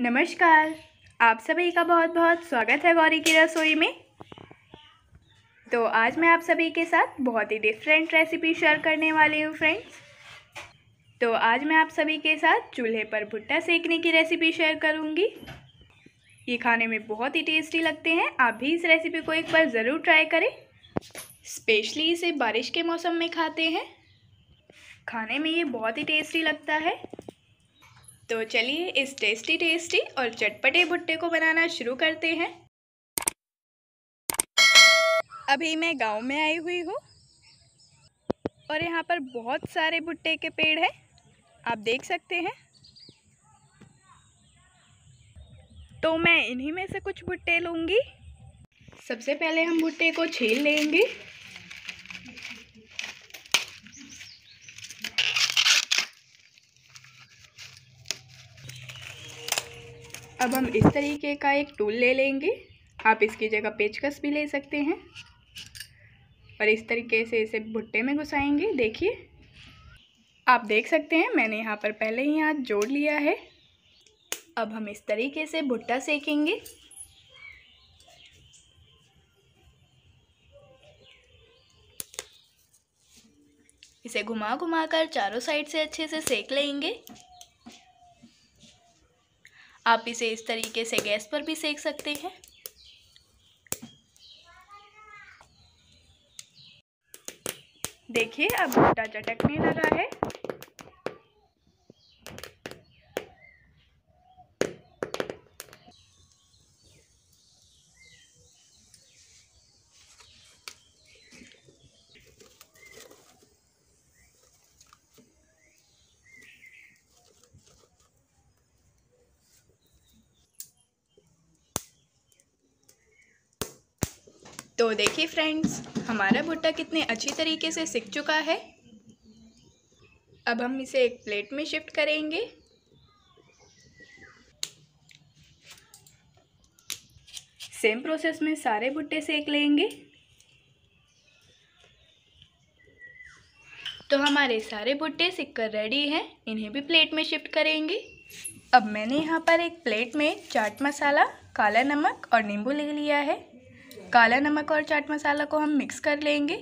नमस्कार। आप सभी का बहुत बहुत स्वागत है गौरी की रसोई में। तो आज मैं आप सभी के साथ बहुत ही डिफरेंट रेसिपी शेयर करने वाली हूँ फ्रेंड्स तो आज मैं आप सभी के साथ चूल्हे पर भुट्टा सेकने की रेसिपी शेयर करूँगी। ये खाने में बहुत ही टेस्टी लगते हैं। आप भी इस रेसिपी को एक बार ज़रूर ट्राई करें। स्पेशली इसे बारिश के मौसम में खाते हैं। खाने में ये बहुत ही टेस्टी लगता है। तो चलिए इस टेस्टी टेस्टी और चटपटे भुट्टे को बनाना शुरू करते हैं। अभी मैं गाँव में आई हुई हूँ और यहाँ पर बहुत सारे भुट्टे के पेड़ हैं। आप देख सकते हैं। तो मैं इन्हीं में से कुछ भुट्टे लूँगी। सबसे पहले हम भुट्टे को छील लेंगे। अब हम इस तरीके का एक टूल ले लेंगे। आप इसकी जगह पेचकस भी ले सकते हैं। और इस तरीके से इसे भुट्टे में घुसाएँगे, देखिए। आप देख सकते हैं, मैंने यहाँ पर पहले ही हाथ जोड़ लिया है। अब हम इस तरीके से भुट्टा सेकेंगे। इसे घुमा घुमा कर चारों साइड से अच्छे से सेक लेंगे। आप इसे इस तरीके से गैस पर भी सेक सकते हैं। देखिए, अब मोटा चटकने लगा है। तो देखिए फ्रेंड्स हमारा भुट्टा कितने अच्छी तरीके से सिक चुका है। अब हम इसे एक प्लेट में शिफ्ट करेंगे। सेम प्रोसेस में सारे भुट्टे सेक लेंगे। तो हमारे सारे भुट्टे सिक कर रेडी हैं, इन्हें भी प्लेट में शिफ्ट करेंगे। अब मैंने यहाँ पर एक प्लेट में चाट मसाला, काला नमक और नींबू ले लिया है। काला नमक और चाट मसाला को हम मिक्स कर लेंगे।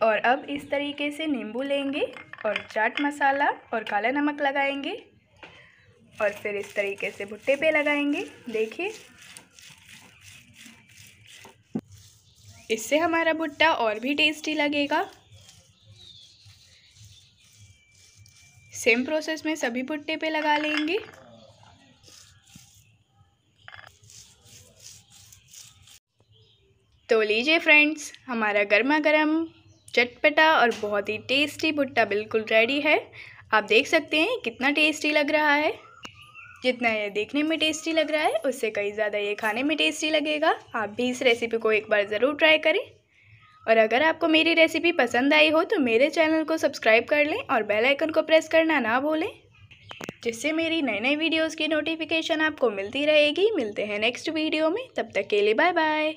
और अब इस तरीके से नींबू लेंगे और चाट मसाला और काला नमक लगाएँगे। और फिर इस तरीके से भुट्टे पे लगाएँगे। देखिए। इससे हमारा भुट्टा और भी टेस्टी लगेगा। सेम प्रोसेस में सभी भुट्टे पे लगा लेंगे। तो लीजिए फ्रेंड्स, हमारा गर्मा गर्म, चटपटा और बहुत ही टेस्टी भुट्टा बिल्कुल रेडी है। आप देख सकते हैं कितना टेस्टी लग रहा है। जितना ये देखने में टेस्टी लग रहा है, उससे कई ज़्यादा ये खाने में टेस्टी लगेगा। आप भी इस रेसिपी को एक बार ज़रूर ट्राई करें। और अगर आपको मेरी रेसिपी पसंद आई हो तो मेरे चैनल को सब्सक्राइब कर लें और बेल आइकन को प्रेस करना ना भूलें। जिससे मेरी नए नए वीडियोस की नोटिफिकेशन आपको मिलती रहेगी। मिलते हैं नेक्स्ट वीडियो में। तब तक के लिए बाय बाय